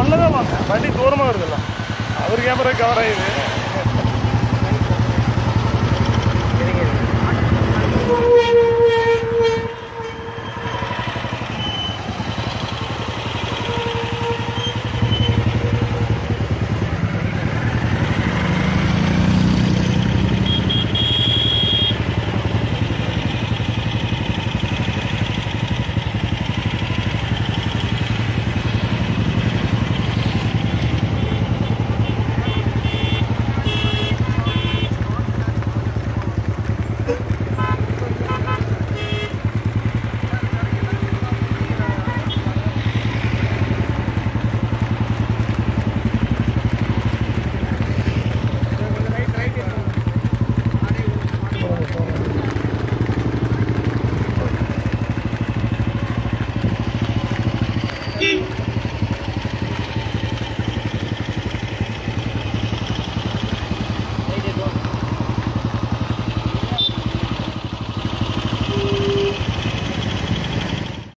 உள்ளதான் வாங்க வண்டி தூரமாக வருதுல்ல. அவர் கேமரா கவர் ஆகுது